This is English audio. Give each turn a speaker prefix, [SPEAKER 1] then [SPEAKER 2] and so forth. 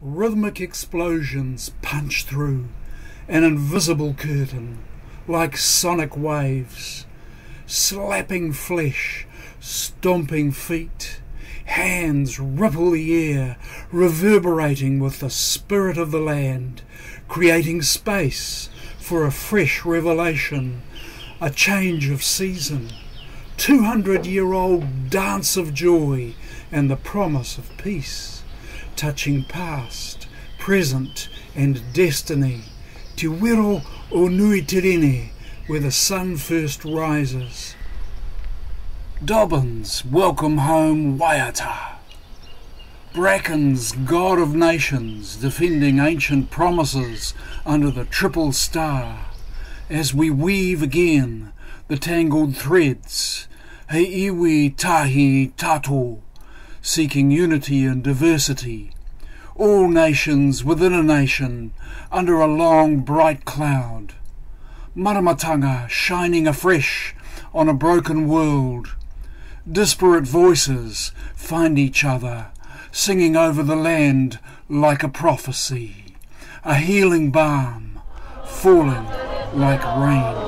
[SPEAKER 1] Rhythmic explosions punch through an invisible curtain like sonic waves, slapping flesh, stomping feet. Hands ripple the air, reverberating with the spirit of the land, creating space for a fresh revelation, a change of season, 200 year old dance of joy and the promise of peace, touching past, present, and destiny. Te Wiro o Nui where the sun first rises. Dobbins, welcome home, Waiata. Bracken's God of Nations, defending ancient promises under the triple star. As we weave again the tangled threads, He iwi tahi tatou, seeking unity and diversity. All nations within a nation, under a long bright cloud. Maramatanga shining afresh on a broken world. Disparate voices find each other, singing over the land like a prophecy, a healing balm falling like rain.